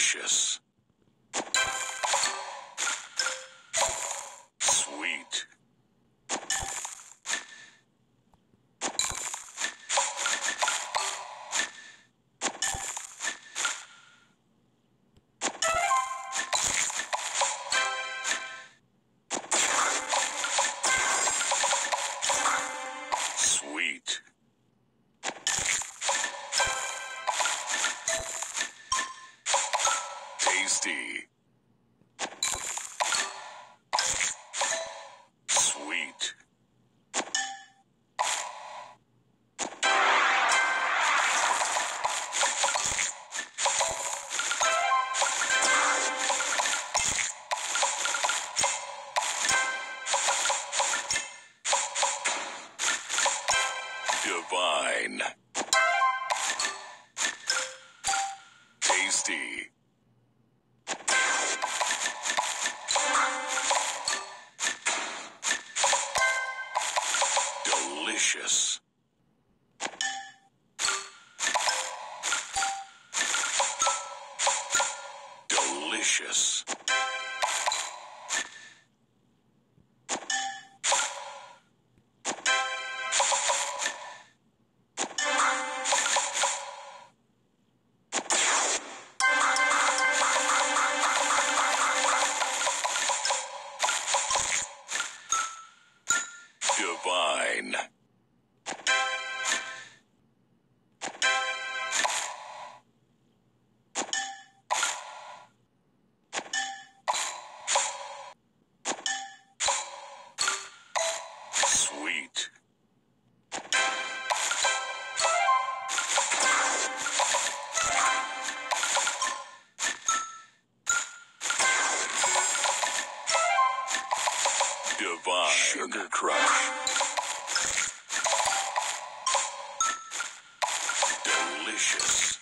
Delicious. Tasty. Sweet. Divine. Delicious. Delicious. Sweet. Divine. Sugar Crush. delicious.